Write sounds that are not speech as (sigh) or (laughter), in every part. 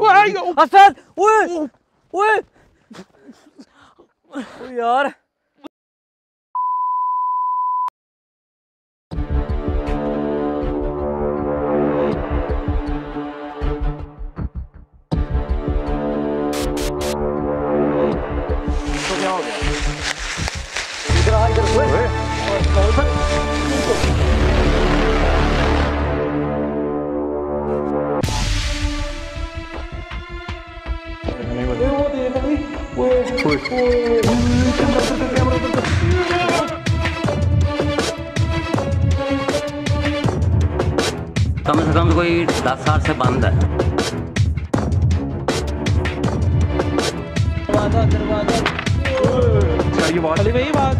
ओए असद ओए ओए ओ यार तो क्या हो गया इधर आ इधर कम से कम कोई दस साल से बंद है। दरवाज़ा दरवाज़ा ये बात।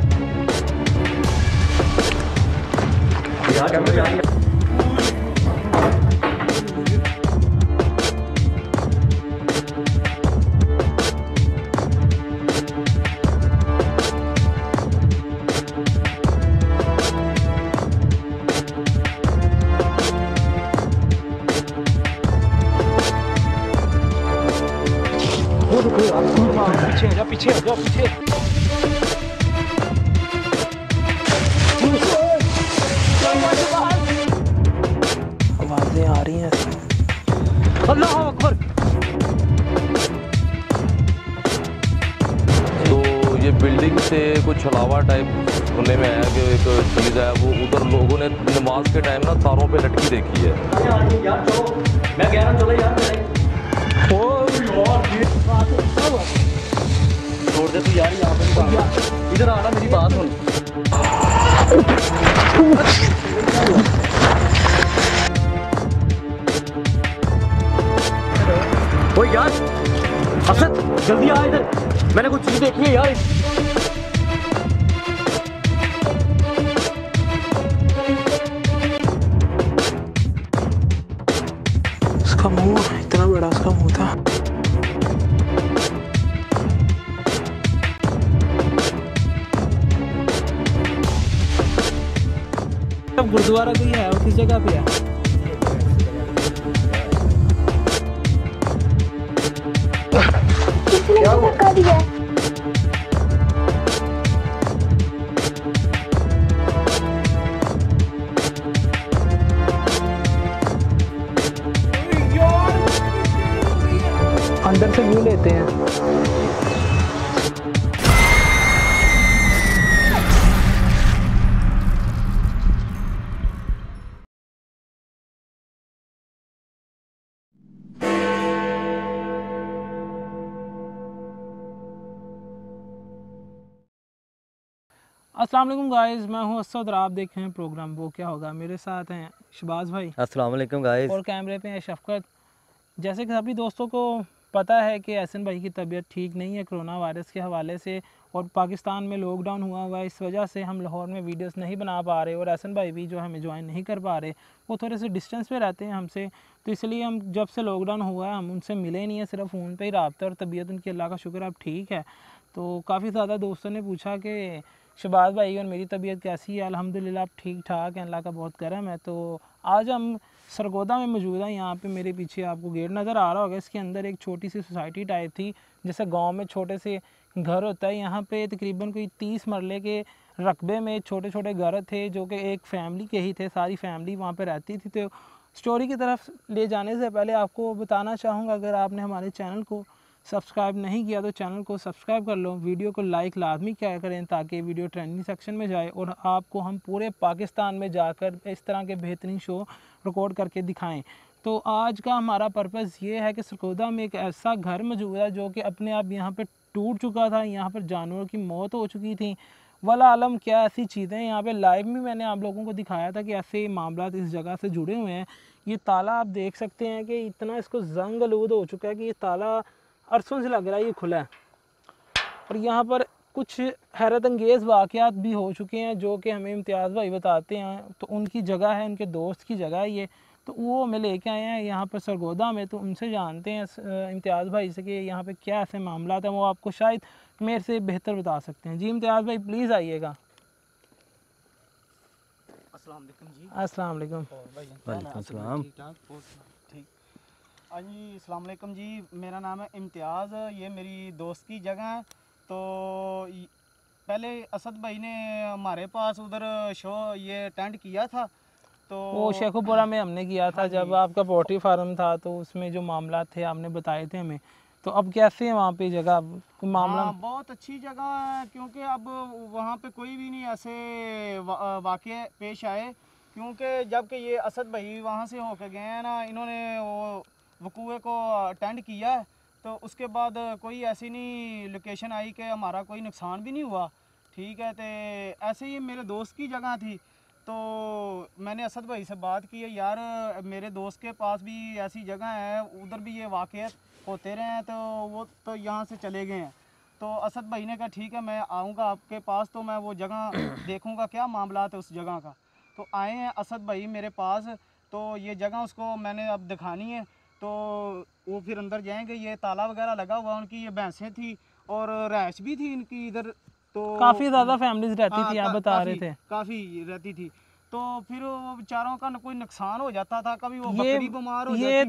पीछे जा पीछे जा पीछे आवाज़ें आ रही हैं। अल्लाह अकबर। तो ये बिल्डिंग से कुछ छलावा टाइप सुनने में आया कि एक चीज़ है वो उधर लोगों ने नमाज़ के टाइम ना तारों पे लटकी देखी है। यार चलो। मैं कह रहा चलो यार छोड़ दे तू यार यहाँ पे इधर आना मेरी बात सुन। यार असद जल्दी आ इधर। मैंने कुछ चीज़ देखी है यार। गुरुद्वारा भी है और किस जगह पे है? क्या धक्का अस्सलाम वालेकुम गाइस मैं हूँ असद और आप देख रहे हैं प्रोग्राम वो क्या होगा? मेरे साथ हैं शबाज भाई। अस्सलाम वालेकुम गाइस और कैमरे पे है शफकत। जैसे कि सभी दोस्तों को पता है कि एहसन भाई की तबीयत ठीक नहीं है कोरोना वायरस के हवाले से और पाकिस्तान में लॉकडाउन हुआ हुआ है इस वजह से हम लाहौर में वीडियोस नहीं बना पा रहे और एहसन भाई भी जो हमें ज्वाइन नहीं कर पा रहे। वो थोड़े से डिस्टेंस पे रहते हैं हमसे तो इसलिए हम जब से लॉकडाउन हुआ है हम उनसे मिले नहीं हैं सिर्फ़ फ़ोन पे ही रबता और तबीयत उनकी अल्लाह का शुक्र अब ठीक है। तो काफ़ी ज़्यादा दोस्तों ने पूछा कि शबाज भाई, और मेरी तबीयत कैसी है? अल्हम्दुलिल्लाह ठीक ठाक है? अल्लाह का बहुत करम है। तो आज हम सरगोदा में मौजूद हैं। यहाँ पे मेरे पीछे आपको गेट नज़र आ रहा होगा। इसके अंदर एक छोटी सी सोसाइटी टाइप थी, जैसे गाँव में छोटे से घर होता है। यहाँ पे तकरीबन कोई तीस मरले के रकबे में छोटे छोटे घर थे, जो कि एक फैमिली के ही थे। सारी फैमिली वहाँ पर रहती थी। तो स्टोरी की तरफ़ ले जाने से पहले आपको बताना चाहूँगा, अगर आपने हमारे चैनल को सब्सक्राइब नहीं किया तो चैनल को सब्सक्राइब कर लो, वीडियो को लाइक लाजमी क्या करें ताकि वीडियो ट्रेंडिंग सेक्शन में जाए और आपको हम पूरे पाकिस्तान में जाकर इस तरह के बेहतरीन शो रिकॉर्ड करके दिखाएँ। तो आज का हमारा पर्पज़ ये है कि सरकोदा में एक ऐसा घर मौजूद है जो कि अपने आप यहाँ पर टूट चुका था, यहाँ पर जानवरों की मौत हो चुकी थी। वाला आलम क्या ऐसी चीज़ें यहाँ पे लाइव में मैंने आप लोगों को दिखाया था कि ऐसे मामला इस जगह से जुड़े हुए हैं। ये ताला आप देख सकते हैं कि इतना इसको जंग आलूद हो चुका है कि ये ताला अरसों से लग रहा है ये खुला है। और यहाँ पर कुछ हैरत अंगेज़ वाक़ात भी हो चुके हैं जो कि हमें इम्तियाज़ भाई बताते हैं। तो उनकी जगह है उनके दोस्त की जगह है ये। तो वो हमें लेके आए हैं यहाँ पर सरगोदा में तो उनसे जानते हैं इम्तियाज़ भाई से कि यहाँ पे क्या ऐसे मामला हैं वो आपको शायद मेरे से बेहतर बता सकते हैं। जी इम्तियाज़ भाई प्लीज़ आइएगा। अस्सलाम वालेकुम जी। अस्सलाम वालेकुम। वालेकुम सलाम। हाँ जी अस्सलाम वालेकुम जी। मेरा नाम है इम्तियाज़ ये मेरी दोस्त की जगह है। तो पहले असद भाई ने हमारे पास उधर शो ये टेंट किया था तो वो शेखुपुरा में हमने किया था हाँ जब आपका पोल्ट्री फार्म था तो उसमें जो मामला थे आपने बताए थे हमें। तो अब कैसे है वहाँ पे जगह? मामला हाँ बहुत अच्छी जगह है क्योंकि अब वहाँ पे कोई भी नहीं ऐसे वा, वाक़े पेश आए। क्योंकि जबकि ये असद भाई वहाँ से होकर गए हैं ना इन्होंने वो वकूए को अटेंड किया है तो उसके बाद कोई ऐसी नहीं लोकेशन आई कि हमारा कोई नुकसान भी नहीं हुआ। ठीक है तो ऐसे ही मेरे दोस्त की जगह थी। तो मैंने असद भाई से बात की है यार मेरे दोस्त के पास भी ऐसी जगह है उधर भी ये वाक़ होते रहे हैं तो वो तो यहाँ से चले गए हैं। तो असद भाई ने कहा ठीक है मैं आऊँगा आपके पास तो मैं वो जगह (coughs) देखूँगा क्या मामला है उस जगह का? तो आए हैं असद भाई मेरे पास तो ये जगह उसको मैंने अब दिखानी है। तो वो फिर अंदर जाएँगे ये ताला वगैरह लगा हुआ उनकी ये भैंसें थी और रैश भी थी इनकी इधर तो काफ़ी ज़्यादा फैमिलीज़ रहती हाँ, थी आप बता रहे थे। काफ़ी रहती थी। तो फिर वो बेचारों का न कोई नुकसान हो जाता था कभी वो ये बकरी बीमार हो ये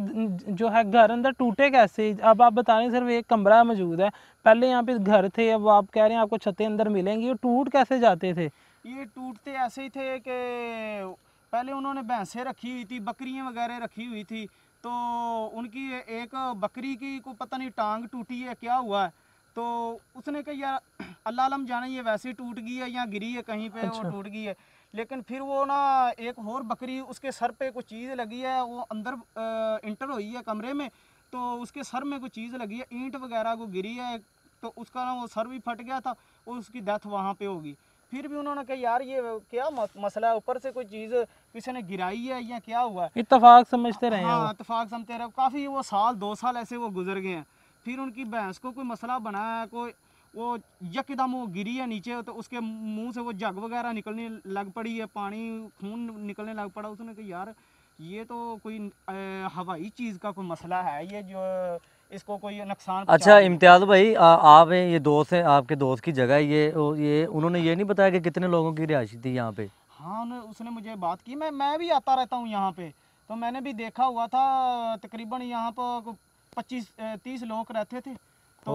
जो है घर अंदर टूटे कैसे? अब आप बता रहे हैं सिर्फ़ एक कमरा मौजूद है। पहले यहाँ पे घर थे अब आप कह रहे हैं आपको छतें अंदर मिलेंगी। वो टूट कैसे जाते थे? ये टूटते ऐसे ही थे कि पहले उन्होंने भैंसें रखी हुई थी बकरियाँ वगैरह रखी हुई थी। तो उनकी एक बकरी की को पता नहीं टांग टूटी है क्या हुआ है? तो उसने कहा यार अल्लाह अलम जाने ये वैसे ही टूट गई है या गिरी है कहीं पे अच्छा। वो टूट गई है। लेकिन फिर वो ना एक और बकरी उसके सर पे कुछ चीज़ लगी है वो अंदर इंटर हुई है कमरे में तो उसके सर में कुछ चीज़ लगी है ईंट वगैरह को गिरी है तो उसका ना वो सर भी फट गया था और उसकी डेथ वहाँ पे होगी फिर भी उन्होंने कहा यार ये क्या मसला है? ऊपर से कोई चीज़ किसी ने गिराई है या क्या हुआ? है इत्तेफाक समझते रहे हाँ इतफाक समझते रहे। काफ़ी वो साल दो साल ऐसे वो गुजर गए हैं। फिर उनकी भैंस को कोई मसला बना है कोई वो यकदम वो गिरी है नीचे तो उसके मुँह से वो जग वगैरह निकलने लग पड़ी है पानी खून निकलने लग पड़ा। उसने कहा यार ये तो कोई हवाई चीज़ का कोई मसला है? ये जो इसको कोई नुकसान अच्छा इम्तियाज़ भाई आ, आप हैं, ये दोस्त हैं आपके दोस्त की जगह ये ये उन्होंने ये नहीं बताया कि कितने लोगों की रिहायशी थी यहाँ पे? हाँ उन्हें उसने मुझे बात की मैं मैं भी आता रहता हूँ यहाँ पे। तो मैंने भी देखा हुआ था तकरीबन यहाँ पर पच्चीस तीस लोग रहते थे। तो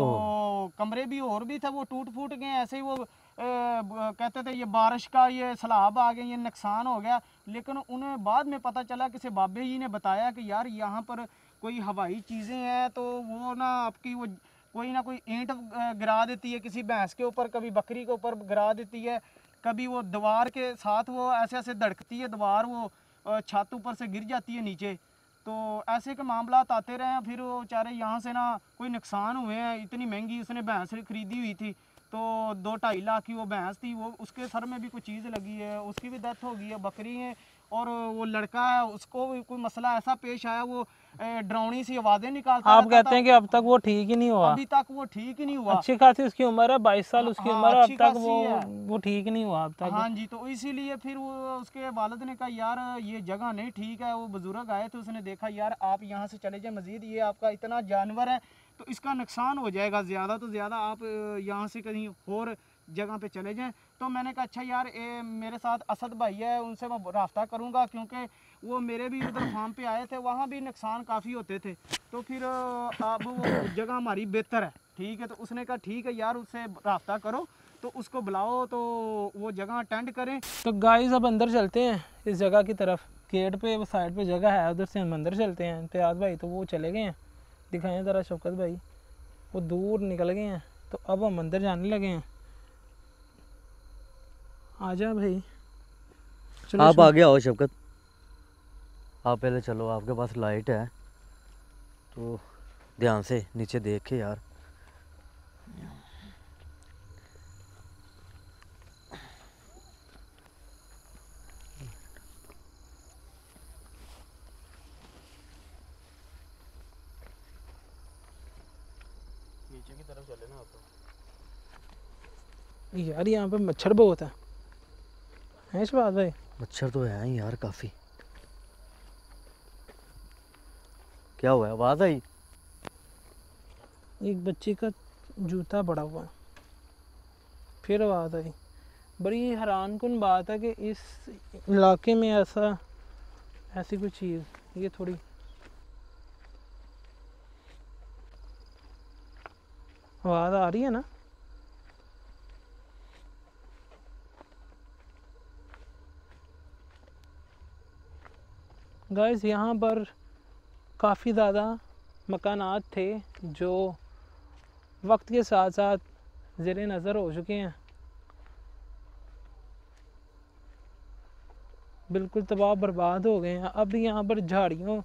कमरे भी और भी थे वो टूट फूट गए ऐसे ही वो ब- कहते थे ये बारिश का ये सलाब आ गए ये नुकसान हो गया। लेकिन उन्हें बाद में पता चला किसी बाबे जी ने बताया कि यार यहाँ पर कोई हवाई चीज़ें हैं तो वो ना आपकी वो कोई ना कोई ईंट गिरा देती है, किसी भैंस के ऊपर, कभी बकरी के ऊपर गिरा देती है, कभी वो दीवार के साथ वो ऐसे ऐसे धड़कती है, दीवार वो छत ऊपर से गिर जाती है नीचे। तो ऐसे के मामला आते रहे हैं, फिर वो बेचारे यहाँ से ना कोई नुकसान हुए हैं, इतनी महँगी उसने भैंस खरीदी हुई थी तो दो ढाई लाख की वो भैंस थी, वो उसके सर में भी कोई चीज़ लगी है, उसकी भी डेथ हो गई है, बकरी है, और वो लड़का है, उसको भी कोई मसला ऐसा पेश आया, वो डरावनी सी आवाज़ें निकालता आप कहते। हैं कि अब तक वो ठीक ही नहीं हुआ। अभी तक वो ठीक ही नहीं हुआ। अच्छी खासी उसकी उम्र है बाईस साल उसकी हाँ, उम्र है अब तक वो वो ठीक नहीं हुआ अब तक। हाँ जी तो इसीलिए फिर वो उसके वालिद ने कहा यार ये जगह नहीं ठीक है वो बुज़ुर्ग आए थे उसने देखा यार आप यहाँ से चले जाए मज़ीद ये आपका इतना जानवर है तो इसका नुकसान हो जाएगा ज़्यादा तो ज़्यादा आप यहाँ से कहीं और जगह पे चले जाएँ। तो मैंने कहा अच्छा यार ए, मेरे साथ असद भाई है उनसे मैं रब्ता करूँगा क्योंकि वो मेरे भी उधर फार्म पे आए थे वहाँ भी नुकसान काफ़ी होते थे। तो फिर अब वो जगह हमारी बेहतर है ठीक है? तो उसने कहा ठीक है यार उससे रब्ता करो तो उसको बुलाओ तो वो जगह अटेंड करें। तो गाइस अब अंदर चलते हैं इस जगह की तरफ़। गेट पे वो साइड पे जगह है उधर से हम अंदर चलते हैं। इम्तियाज़ भाई तो वो चले गए हैं। दिखाएँ ज़रा शौकत भाई वो दूर निकल गए हैं। तो अब हम अंदर जाने लगे हैं। आजा भाई। आप आगे आओ शफकत आप पहले चलो आपके पास लाइट है। तो ध्यान से नीचे देख के यार। यार यहाँ पे मच्छर बहुत है। है इस बात भाई मच्छर तो है यार काफ़ी। क्या हुआ? आवाज़ आई। एक बच्चे का जूता बड़ा हुआ। फिर आवाज़ आई। बड़ी हैरान कन बात है कि इस इलाके में ऐसा, ऐसी कोई चीज़, ये थोड़ी। आवाज़ आ रही है ना? गाइस यहाँ पर काफ़ी ज़्यादा मकानात थे जो वक्त के साथ साथ ज़ेर नज़र हो चुके हैं। बिल्कुल तबाह बर्बाद हो गए हैं। अब यहाँ पर झाड़ियों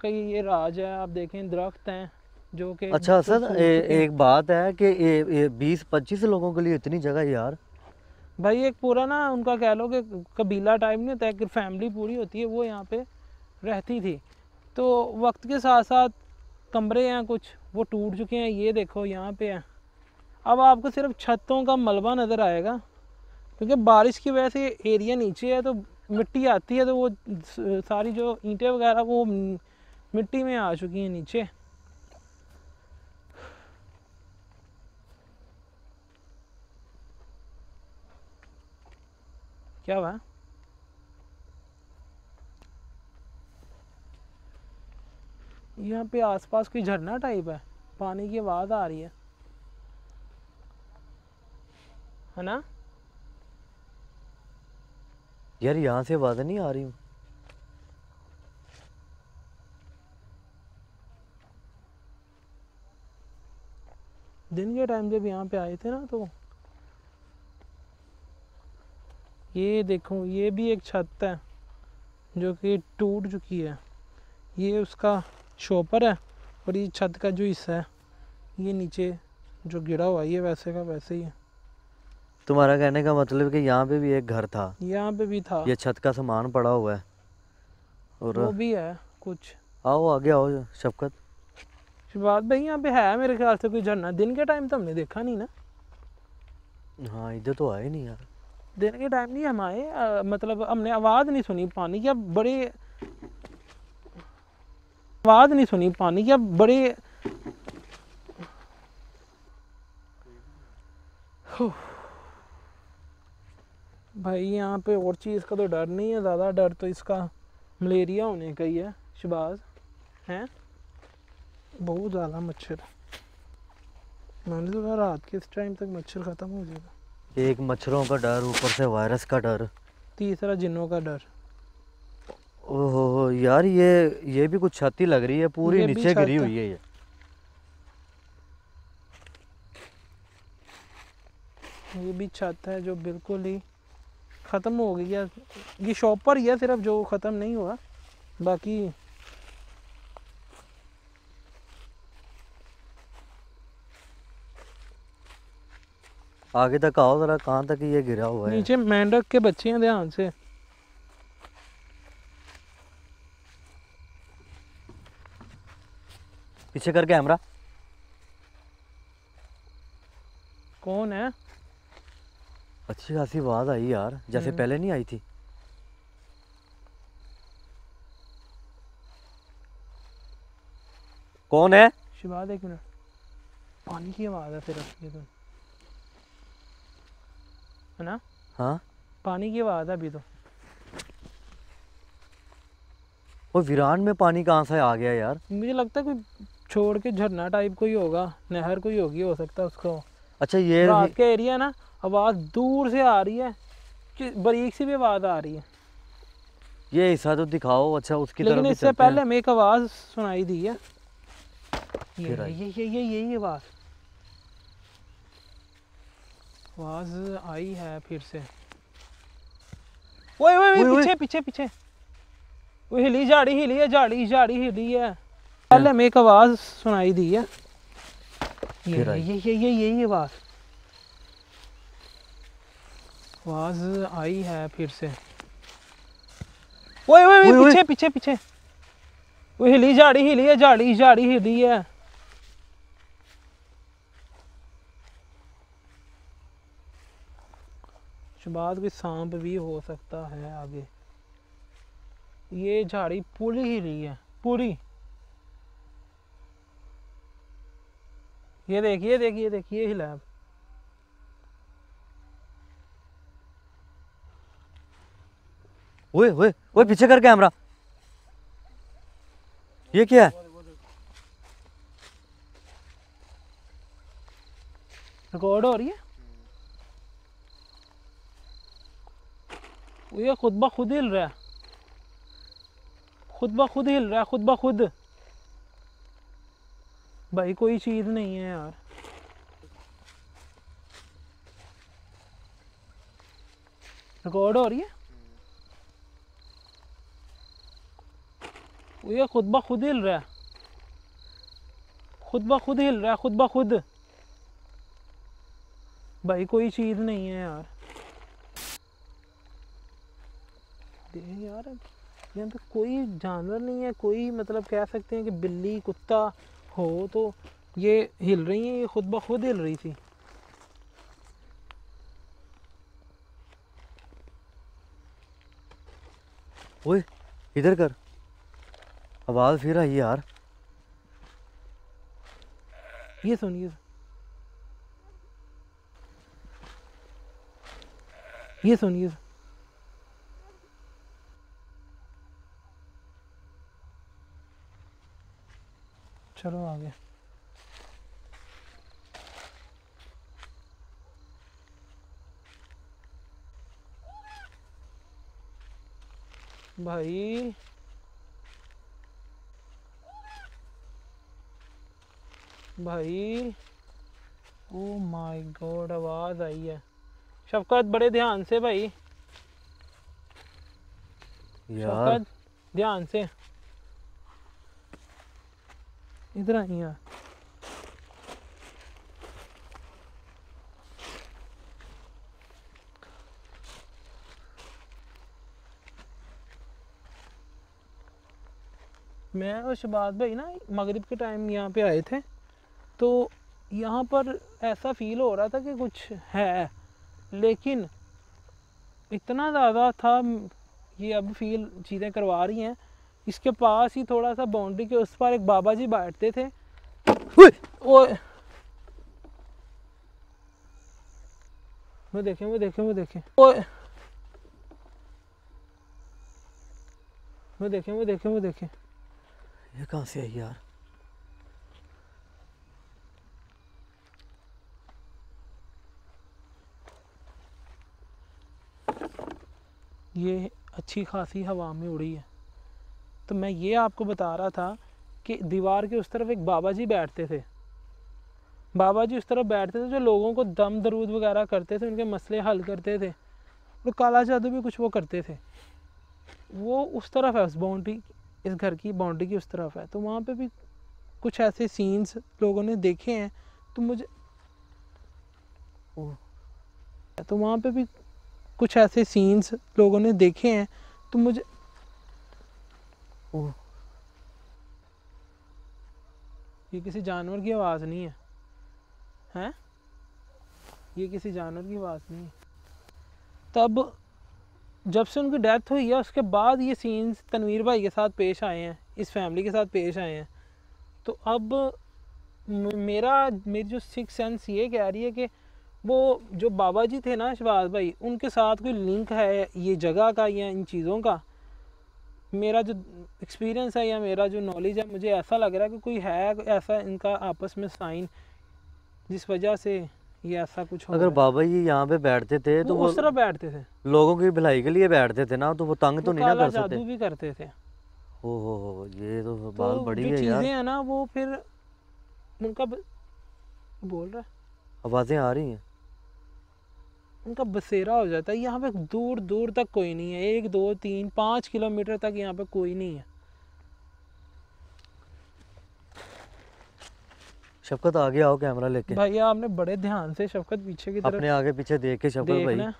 का ये राज है। आप देखें दरख्त हैं जो कि अच्छा सर ए, एक बात है कि ये, ये बीस पच्चीस लोगों के लिए इतनी जगह यार। भाई एक पूरा ना उनका कह लो कि कबीला टाइप नहीं होता है कि फैमिली पूरी होती है वो यहाँ पे रहती थी। तो वक्त के साथ साथ कमरे हैं कुछ, वो टूट चुके हैं, ये देखो यहाँ पे हैं। अब आपको सिर्फ़ छतों का मलबा नज़र आएगा, क्योंकि बारिश की वजह से एरिया नीचे है तो मिट्टी आती है तो वो सारी जो ईंटें वगैरह, वो मिट्टी में आ चुकी हैं नीचे। क्या हुआ? यहाँ पे आसपास कोई झरना टाइप है। पानी की आवाज़ आ रही है। है ना? यार यहाँ से आवाज़ नहीं आ रही दिन के टाइम जब यहाँ पे आए थे ना तो ये देखो ये भी एक छत है जो कि टूट चुकी है। ये उसका शॉपर है और ये छत का जो हिस्सा है ये नीचे जो गिरा हुआ है ये वैसे का वैसे ही है। तुम्हारा कहने का मतलब कि यहाँ पे भी एक घर था? यहाँ पे भी था। ये छत का सामान पड़ा हुआ है? और वो भी है कुछ। आओ आगे आओ शफकत। शिवाद भाई यहाँ पे है मेरे ख्याल से कोई झरना? दिन के टाइम तो हमने देखा नहीं ना। हाँ इधर तो आए नहीं यार। दिन के टाइम नहीं हम आए मतलब हमने आवाज़ नहीं सुनी पानी की अब बड़े आवाज़ नहीं सुनी पानी की अब बड़े भाई यहाँ पे और चीज़ का तो डर नहीं है ज़्यादा डर तो इसका मलेरिया होने का ही है शबाज हैं? बहुत ज़्यादा मच्छर। मैंने तो कहा रात के इस टाइम तक मच्छर ख़त्म हो जाएगा। एक मच्छरों का डर ऊपर से वायरस का डर। तीसरा जिन्नों का डर। ओहो। यार ये ये भी कुछ छत लग रही है पूरी नीचे गिरी हुई है ये। ये भी छत है जो बिल्कुल ही ख़त्म हो गई है। ये शॉपर ही है सिर्फ़ जो ख़त्म नहीं हुआ। बाकी आगे तक आओ जरा कहाँ तक ये गिरा हुआ है? नीचे मेंढक के बच्चे हैं ध्यान से। पीछे करके कैमरा कौन है? अच्छी खासी आवाज़ आई यार जैसे हम्म। पहले नहीं आई थी। कौन है? शिवाद एक मिनट। पानी की आवाज़ है सिर्फ़ ये तो। है ना? हाँ। पानी की आवाज़ है अभी तो। वो वीरान में पानी कहाँ से आ गया यार? मुझे लगता है कोई छोड़ के झरना टाइप कोई होगा नहर कोई होगी हो सकता है उसको। अच्छा ये रात का एरिया ना आवाज़ दूर से आ रही है कि बारीक सी भी आवाज़ आ रही है। ये हिस्सा तो दिखाओ अच्छा उसकी लेकिन इससे पहले हमें एक आवाज़ सुनाई दी है। ये ये ये ये यही आवाज़। आवाज़ आई है फिर से। ओए ओए। पीछे पीछे पीछे। वो हिली झाड़ी हिली है झाड़ी झाड़ी हिली है। पहले हमें एक आवाज़ सुनाई दी है। ये ये ये ये यही आवाज़। आवाज़ आई है फिर से। ओए ओए ओए, ओए ओए। पीछे पीछे पीछे। वो हिली झाड़ी हिली है झाड़ी झाड़ी हिली है। शबाद कोई सांप भी हो सकता है आगे। ये झाड़ी पूरी हिली है पूरी। ये देखिए देखिए देखिए हिला है। ओए ओए ओए पीछे कर कैमरा। ये क्या है? रिकॉर्ड हो रही है? ये खुद ब खुद हिल रहा है। खुद ब खुद हिल रहा है खुद ब खुद। भाई कोई चीज़ नहीं है यार। रिकॉर्ड हो रही है? ये खुद ब खुद हिल रहा है। खुद ब खुद हिल रहा है, खुद ब खुद। भाई कोई चीज़ नहीं है यार। यार यहाँ पे कोई जानवर नहीं है, कोई मतलब कह सकते हैं कि बिल्ली, कुत्ता हो तो ये हिल रही हैं ये खुद ब खुद हिल रही थी। ओए इधर कर। आवाज़ फिर आई यार। ये सुनिए ये सुनिए चलो आगे। भाई। भाई। ओ माय गॉड आवाज़ आई है। शफकत बड़े ध्यान से भाई। शफकत ध्यान से। इधर यार मैं और शबाज भाई ना मगरिब के टाइम यहाँ पे आए थे तो यहाँ पर ऐसा फील हो रहा था कि कुछ है, लेकिन इतना ज़्यादा था, ये अब फील चीज़ें करवा रही हैं इसके पास ही थोड़ा सा बाउंड्री के उस पर एक बाबा जी बैठते थे। वो वो देखें वो देखें वो देखें। वो वो देखें वो देखें वो देखें। ये कहाँ से आई यार? ये अच्छी खासी हवा में उड़ी है। तो मैं ये आपको बता रहा था कि दीवार के उस तरफ़ एक बाबा जी बैठते थे। बाबा जी उस तरफ़ बैठते थे जो लोगों को दम दरूद वगैरह करते थे, उनके मसले हल करते थे और काला जादू भी कुछ वो करते थे। वो उस तरफ़ है, उस बाउंड्री इस घर की बाउंड्री की उस तरफ़ है। तो वहाँ पे भी कुछ ऐसे सीन्स लोगों ने देखे हैं तो मुझे तो वहाँ पे भी कुछ ऐसे सीन्स लोगों ने देखे हैं तो मुझे ये किसी जानवर की आवाज़ नहीं है। हैं? ये किसी जानवर की आवाज़ नहीं है। तब जब से उनकी डेथ हुई है, उसके बाद ये सीन्स तनवीर भाई के साथ पेश आए हैं, इस फैमिली के साथ पेश आए हैं। तो अब मेरा, मेरी जो सिक्स सेंस ये कह रही है कि वो जो बाबा जी थे ना शबाज भाई, उनके साथ कोई लिंक है ये जगह का या इन चीज़ों का? मेरा जो एक्सपीरियंस है या मेरा जो नॉलेज है मुझे ऐसा लग रहा है कि कोई है ऐसा इनका आपस में साइन जिस वजह से ये ऐसा कुछ हो अगर बाबा जी यहाँ पे बैठते थे तो वो उस तरह बैठते थे। लोगों की भलाई के लिए बैठते थे ना तो वो तंग तो नहीं ना कर सकते? भी करते थे। हो हो हो ये तो तो बात बड़ी जो है चीज़ें यार हैं ना वो फिर उनका ब... बोल रहा है। आवाज़ें आ रही हैं। उनका बसेरा हो जाता है। यहाँ पे दूर दूर तक कोई नहीं है। एक दो तीन पाँच किलोमीटर तक यहाँ पे कोई नहीं है। शफकत आगे आओ कैमरा लेके। भाई आपने बड़े ध्यान से शफकत पीछे की तरफ़ अपने आगे पीछे देख के शफकत भाई।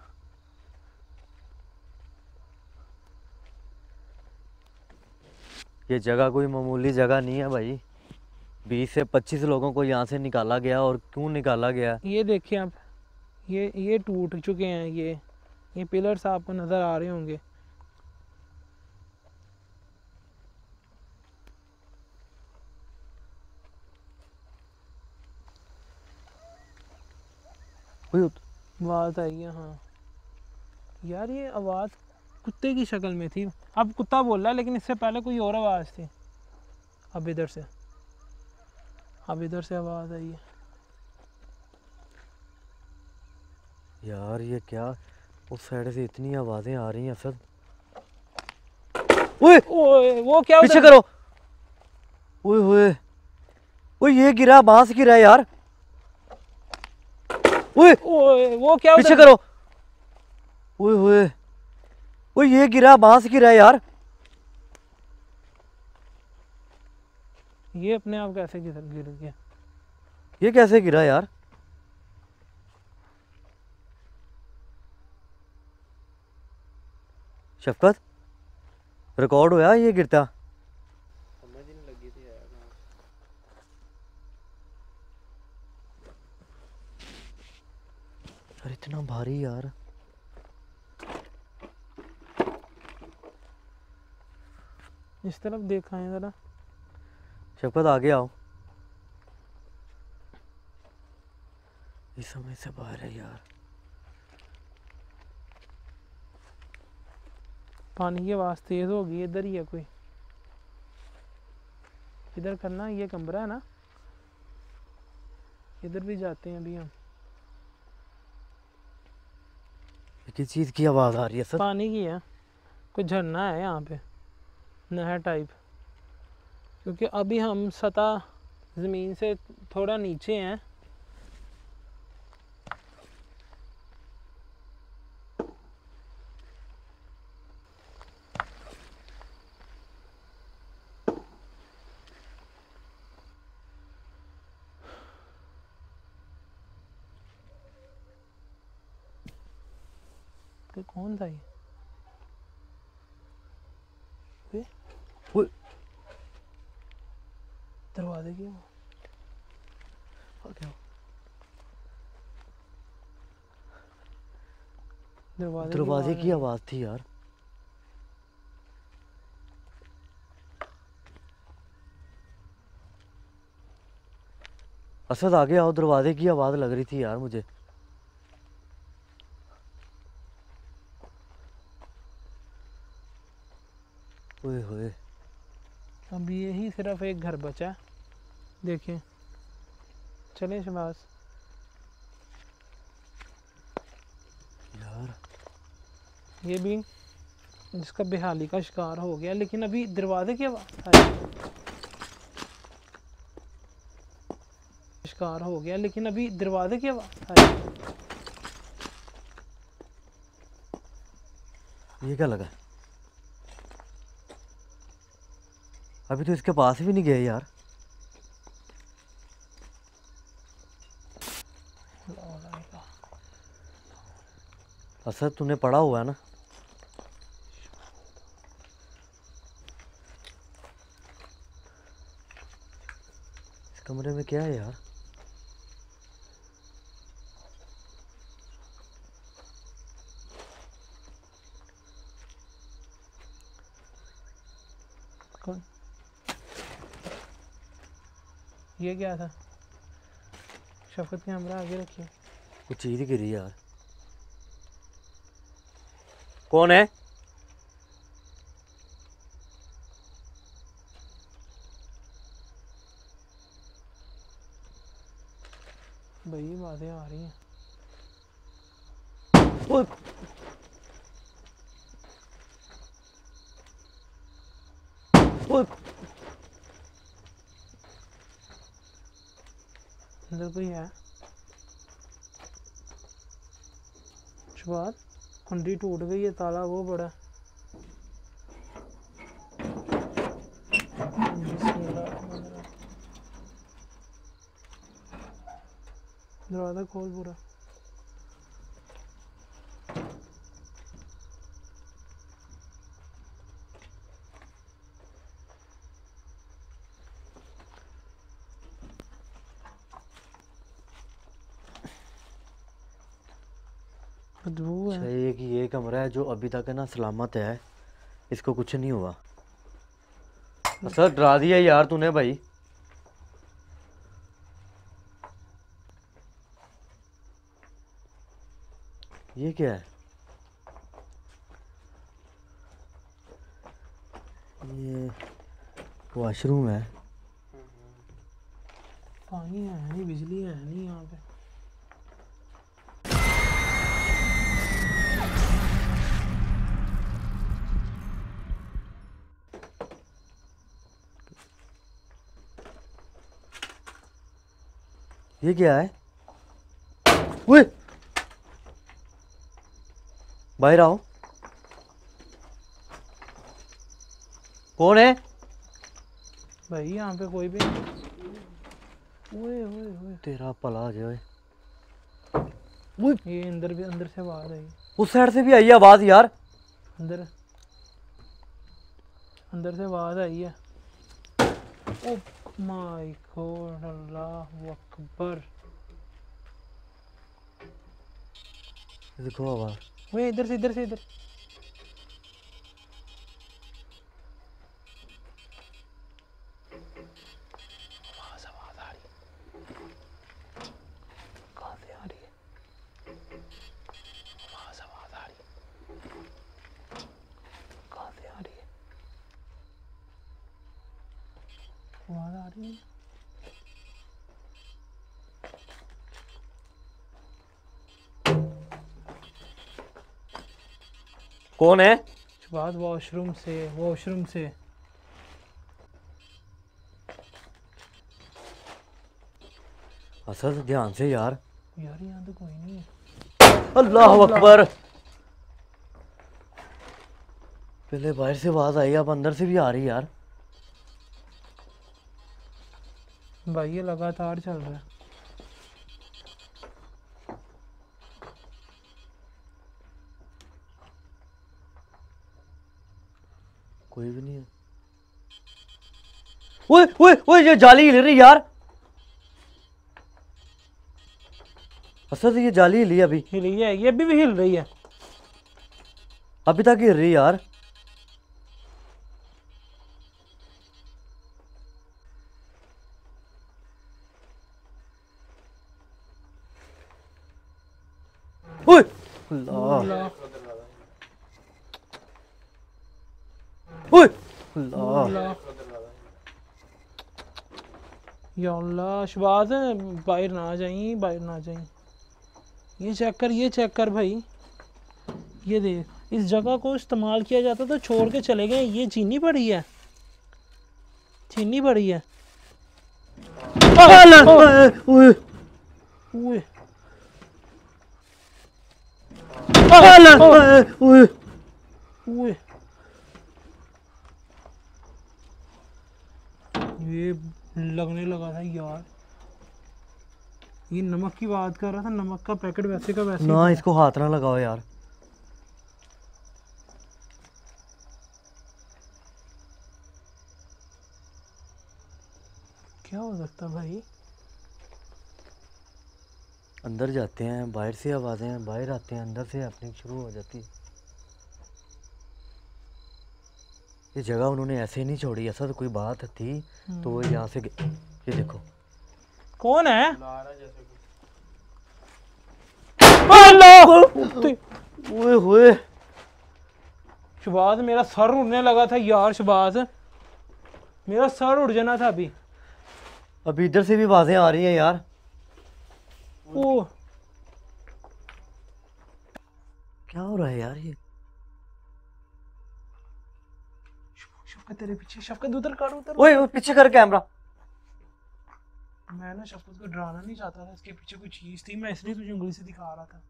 ये जगह कोई मामूली जगह नहीं है भाई। बीस से पच्चीस लोगों को यहाँ से निकाला गया और क्यों निकाला गया? ये देखिए आप ये ये टूट चुके हैं ये ये पिलर्स आपको नज़र आ रहे होंगे। आवाज़ आई है हाँ। यार ये आवाज़ कुत्ते की शक्ल में थी। अब कुत्ता बोल रहा है लेकिन इससे पहले कोई और आवाज़ थी। अब इधर से। अब इधर से आवाज़ आई है। यार ये क्या? उस साइड से इतनी आवाज़ें आ रही हैं असद ओए! ओए वो क्या पीछे करो। ओए होए ओए ये गिरा बाँस गिरा यार। ओए! ओए वो क्या पीछे करो। ओए होए ओए ये गिरा बाँस गिरा यार। ये अपने आप कैसे गिर गिर गया? ये कैसे गिरा यार? शफकत रिकॉर्ड होया ये गिरता? यार इतना भारी यार। इस तरफ़ देखा है जरा। शफकत आगे आओ। इस समय से बाहर है यार। पानी की आवाज़ तेज़ हो गई इधर ही है कोई। इधर करना ये कमरा है ना? इधर भी जाते हैं अभी हम। किस चीज़ की आवाज़ आ रही है सर? पानी की है। कोई झरना है यहाँ पे नहर टाइप। क्योंकि अभी हम सतह ज़मीन से थोड़ा नीचे हैं तो कौन था ये। दरवाजे की वो। दरवाजे दरवाजे की आवाज़ थी यार। असद आगे आओ दरवाजे की आवाज़ लग रही थी यार मुझे ओए होए। अब यही सिर्फ़ एक घर बचा। देखिए चले शबाज। यार। ये भी जिसका बेहाली का शिकार हो गया लेकिन अभी दरवाजे की आवाज़ आई शिकार हो गया लेकिन अभी दरवाजे की आवाज़ आई ये क्या लगा अभी तो इसके पास भी नहीं गए यार। असर तूने पढ़ा हुआ है ना? इस कमरे में क्या है यार कौन ये क्या था? शफकत कैमरा आगे रखिए कुछ चीज़ गिरी यार। कौन है? भाई बातें आ रही हैं। ओए, ओए, कोई है बात कुंडी टूट गई है ताला वो बड़ा दरवाज़ा खोल पूरा बदबू अच्छा है ये कि ये कमरा है, जो अभी तक है ना सलामत है, इसको कुछ नहीं हुआ। सर, डरा दिया यार तूने भाई। ये क्या है? ये वॉशरूम है। पानी है नहीं, बिजली है नहीं यहाँ पे। ये क्या है? ओए! बाहर आओ। कौन है? भाई यहाँ पे कोई भी ओए ओए ओए। तेरा आ जाए ये अंदर भी अंदर से आवाज़ आई। उस साइड से भी आई आवाज़ यार। अंदर। अंदर से आवाज़ आई है। ओ! माय गॉड अल्लाह अकबर देखो आवाज़ ओए इधर से इधर से इधर आवाज़ आवाज़ आ रही है कहाँ से आ रही है आवाज़ आवाज़ आ रही है कहाँ से आ रही है आवाज़ आ रही है कौन है? बात वॉशरूम से वॉशरूम से। असद ध्यान से यार। यार यहाँ तो कोई नहीं है। अल्लाह अकबर। पहले बाहर से आवाज़ आई अब अंदर से भी आ रही यार। भाई ये लगातार चल रहा है। कोई भी नहीं है। ओए ओए ओए ये जाली हिल रही यार। असद ये जाली हिली अभी। हिली है ये अभी भी हिल रही है। अभी तक हिल रही यार। ओए अल्लाह अल्लाह ओए अल्लाह अल्लाह या अल्लाह शबाज बाहर ना जाई बाहर ना जाई। ये चेक कर ये चेक कर भाई। ये देख इस जगह को इस्तेमाल किया जाता तो छोड़ के चले गए ये चीनी पड़ी है। चीनी पड़ी है। ये लगने लगा था यार। ये नमक की बात कर रहा था नमक का पैकेट वैसे का वैसे ना इसको हाथ ना लगाओ यार। क्या हो सकता भाई? अंदर जाते हैं बाहर से आवाज़ें बाहर आते हैं अंदर से अपनी शुरू हो जाती है। ये जगह उन्होंने ऐसे नहीं छोड़ी ऐसा तो कोई बात थी। तो वो यहाँ से ये देखो। कौन है! ओए होए। शबाज मेरा सर उड़ने लगा था यार शबाज। मेरा सर उड़ जाना था अभी। अभी इधर से भी आवाज़ें आ रही हैं यार। ओ। क्या हो रहा है यार ये? शफकत तेरे पीछे शफकत उधर कर उधर ओए ओए, पीछे कर कैमरा। मैं ना शफकत को डराना नहीं चाहता था इसके पीछे कोई चीज़ थी मैं इसलिए तुझे उंगली से दिखा रहा था।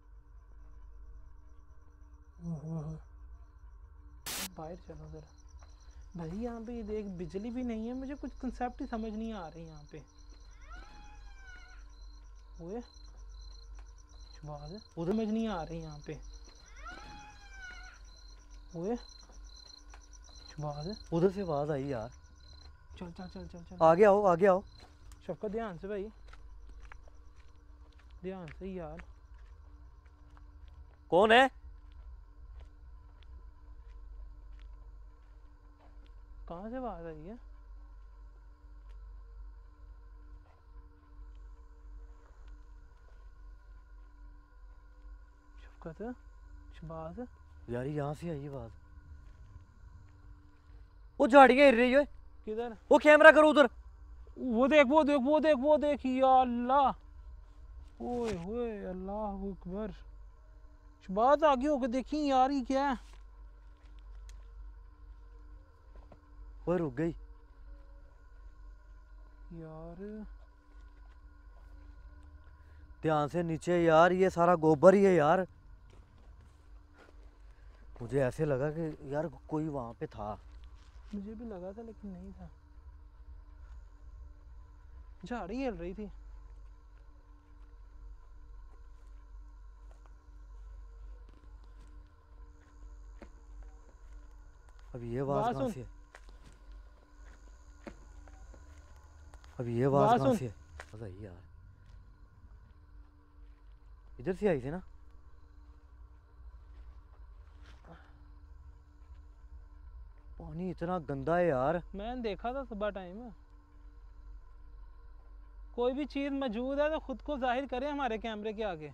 बाहर चलो जरा। भाई यहाँ पे देख बिजली भी नहीं है मुझे कुछ कंसेप्ट ही समझ नहीं आ रही यहाँ पे। ओए उधर समझ नहीं आ रही यहाँ पे। ओए। शबाज उधर से आवाज़ आई यार। चल चल चल चल चल। आगे आओ आगे आओ। सबका ध्यान से भाई। ध्यान से यार। कौन है? कहाँ से आवाज़ आई है? शफकत शबाज। यार यहाँ से आई आवाज़। वो झाड़ियाँ हिल रही है। किधर? वो कैमरा करो उधर। वो देख वो देख वो देख वो देख या अल्लाह। ओए ओए अल्लाह अकबर। शबाज आगे होकर देखी यार ये क्या है? वो रुक गई। यार। ध्यान से नीचे यार ये सारा गोबर ही है यार। मुझे ऐसे लगा कि यार कोई वहाँ पे था। मुझे भी लगा था लेकिन नहीं था। झाड़ी हिल रही थी। अब ये आवाज़ कहाँ। से अब ये आवाज़ बात कहाँ। से है? यार इधर से आई थी ना? पानी इतना गंदा है यार। मैंने देखा था सुबह टाइम कोई भी चीज़ मौजूद है तो खुद को ज़ाहिर करें हमारे कैमरे के आगे।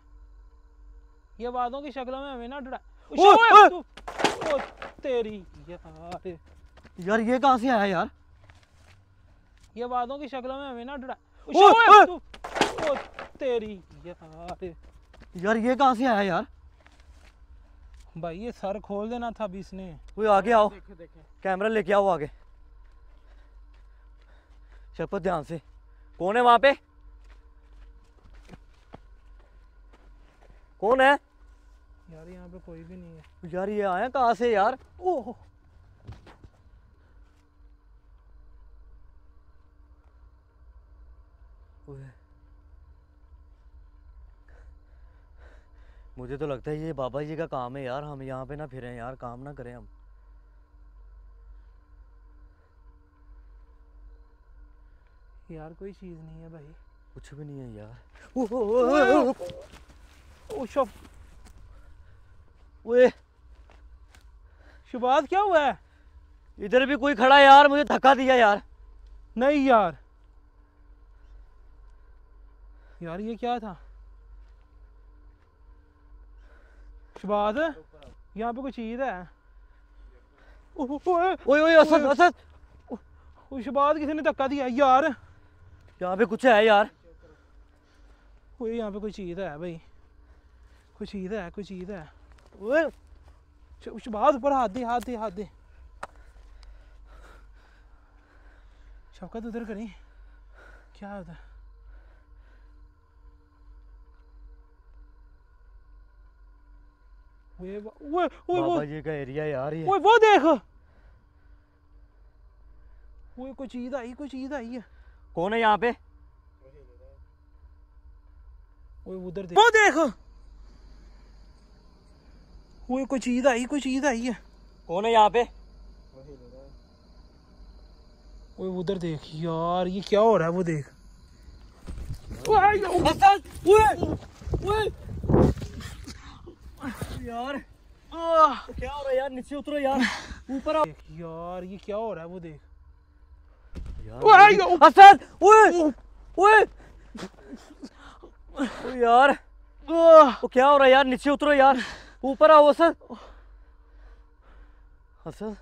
ये वादों की शक्लों में हमें ना डरा तेरी यार। यार ये कहाँ से आया यार? ये वादों की शक्लों में हमें ना डरा तेरी यार। यार ये कहाँ से आया यार? भाई ये सर खोल देना था अभी इसने। कोई आगे आओ। कैमरा लेके आओ आगे। शपथ ध्यान से। कौन है वहाँ पे? कौन है? यार यहाँ पे कोई भी नहीं है। यार ये आया कहाँ से यार? ओह। ओए। मुझे तो लगता है ये बाबा जी का काम है यार हम यहाँ पे ना फिरें यार काम ना करें हम। यार कोई चीज़ नहीं है भाई। कुछ भी नहीं है यार। ओ, शब ओए शुबाद क्या हुआ है? इधर भी कोई खड़ा है यार मुझे धक्का दिया यार। नहीं यार। यार ये क्या था? शबाद? यहाँ पे कोई चीज़ है? ओए, ओए असद असद। किसी ने धक्का दिया यार। यहाँ पे कुछ है यार। ओए यहाँ पे कोई चीज़ है भाई। कोई चीज़ है कोई चीज़ है। ओए। श- शबाद ऊपर हाथ दे हाथ दे हाथ दे। शौकत उधर करी। क्या है? वा- वो बाबा जी का एरिया यार ये ओए वो देख कोई चीज़ आई कोई चीज़ आई है कौन है यहाँ पे ओए उधर देख वो देख कोई चीज़ आई कोई चीज़ आई है कौन है यहाँ पे ओए उधर देख यार ये क्या हो रहा है वो देख ओए ओए ओए यार! क्या हो रहा है यार? नीचे उतरो यार। ऊपर यार ये क्या हो रहा है वो देख। यार ओए ओए। यार वो क्या हो रहा है यार? नीचे उतरो यार। ऊपर आओ असद असद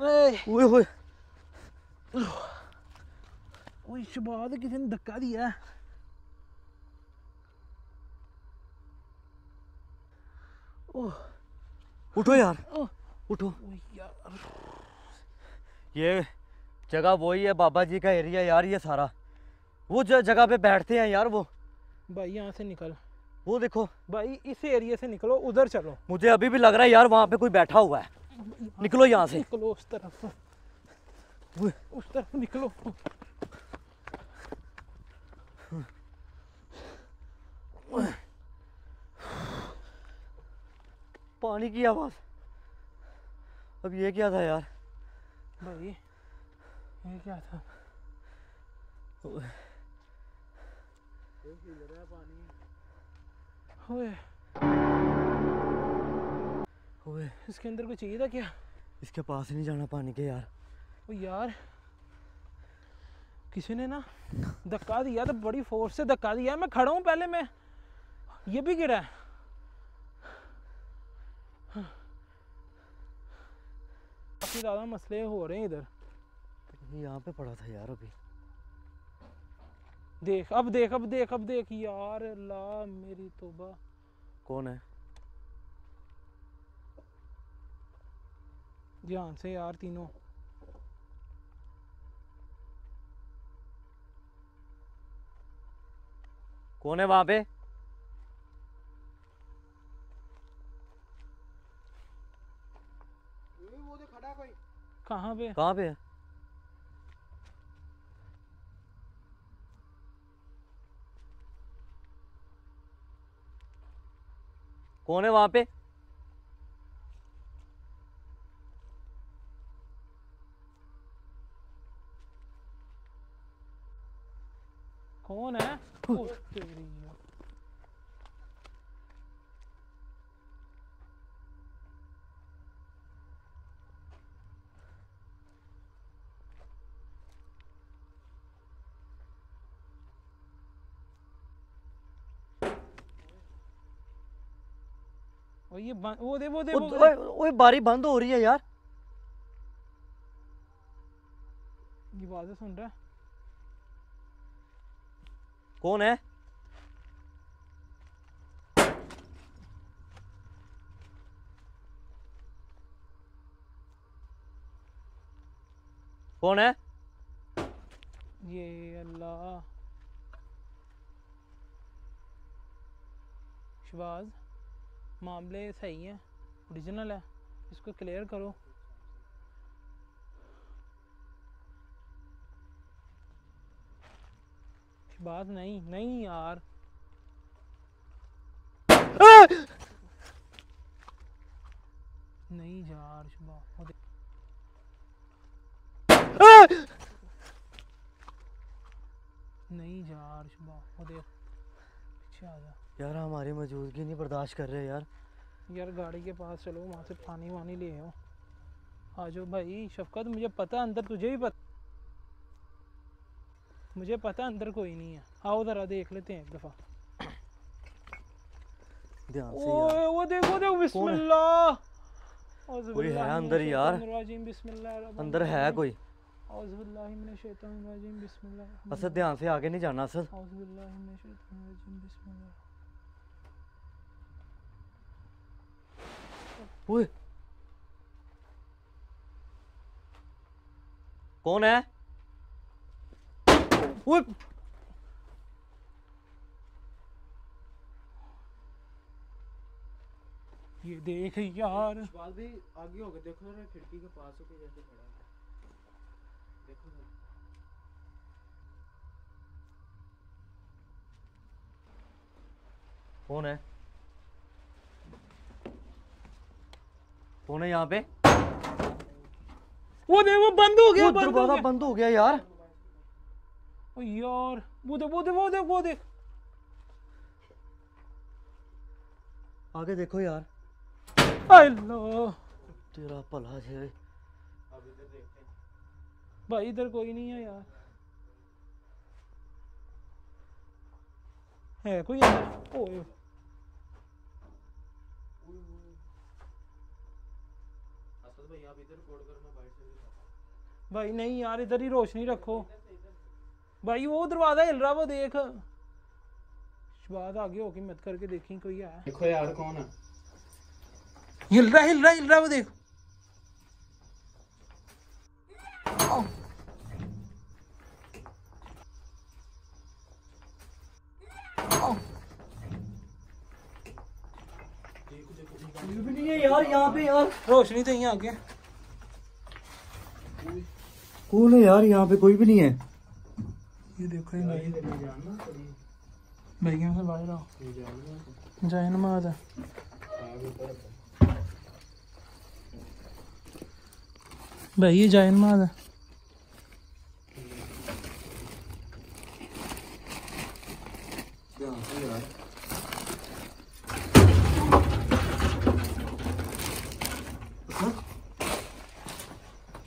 ओए ओए ओए। ओए शबाद किसी ने धक्का दिया। है। उठो यार। ओह। उठो। यार। ये जगह वही है बाबा जी का एरिया यार ये सारा। वो जो जगह पे बैठते हैं यार वो। भाई यहाँ से निकल। वो देखो। भाई इस एरिया से निकलो उधर चलो। मुझे अभी भी लग रहा है यार वहाँ पे कोई बैठा हुआ है। निकलो यहाँ से। निकलो उस तरफ़ उस तरफ़ निकलो। पानी की आवाज़। अब ये क्या था यार? भाई ये क्या था? ओए। ओए इसके अंदर कुछ चाहिए था क्या? इसके पास नहीं जाना पानी के यार। ओ यार किसी ने ना धक्का दिया तो बड़ी फोर्स से धक्का दिया। मैं खड़ा हूँ पहले मैं। ये भी गिरा है। काफ़ी ज़्यादा मसले हो रहे हैं इधर। यहाँ पे पड़ा था यार अभी। देख अब देख अब देख अब देख। यार अल्लाह मेरी तोबा। कौन है? ध्यान से यार तीनों। कौन है वहाँ पे? कहाँ पे? कहाँ पे है? कौन है वहाँ पे? कौन है? ओ ये वो दे वो दे वो बारी बंद हो रही है यार। ये आवाज़ें सुन रहा है। कौन है? कौन है? ये अल्लाह। शबाज। मामले सही हैं ओरिजिनल है, इसको क्लियर करो। बात नहीं नहीं यार। नहीं यार नहीं यार वो देख पीछे आ जा यार हमारी मौजूदगी नहीं बर्दाश्त कर रहे यार। यार गाड़ी के पास चलो वहाँ से पानी वानी ले आओ। आ जाओ भाई शफकत मुझे पता अंदर तुझे भी पता मुझे पता अंदर कोई नहीं है। आओ ज़रा देख लेते हैं एक दफ़ा। ध्यान से यार। ओए वो देख देख बिस्मिल्लाह। कोई है अंदर यार। अंदर है कोई? असद ध्यान से आगे नहीं जाना असद। औज़ु बिल्लाहि मिनश शैतानिर रजीम, बिस्मिल्लाह ओए। कौन है? ओए। ये देख यार। बाल भी आगे हो गए देखो खिड़की के पास होके जैसे खड़ा है। देखो। कौन है? कौन है यहाँ पे? वो दे वो बंद हो गया बंद हो दरवाज़ा गया। बंद हो गया यार। ओ यार वो दे वो दे वो दे वो देख। आगे देखो यार। अल्लाह। तेरा भला जे भाई इधर कोई नहीं है यार। है कोई अंदर? ओए। भाई नहीं यार इधर ही रोशनी रखो। भाई वो दरवाज़ा हिल रहा वो देख। शबाद आगे होके मत करके देखी कोई है। देखो यार कौन है। हिल रहा हिल रहा हिल रहा वो देख भी नहीं है यार यहाँ पे यार। रोशनी तो यहाँ आगे कौन है यार यहाँ पे कोई भी नहीं है। ये देखो ये भाई भाइयों से बाहर आओ? जय नमाज़ है भाई ये जय नमाज़ है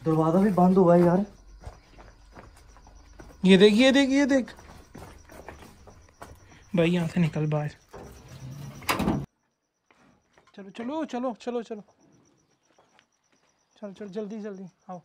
दरवाज़ा भी बंद हुआ है यार। ये देख ये देख ये देख। भाई यहाँ से निकल बाहर। चलो चलो चलो चलो चलो। चलो चलो, जल्दी जल्दी, आओ।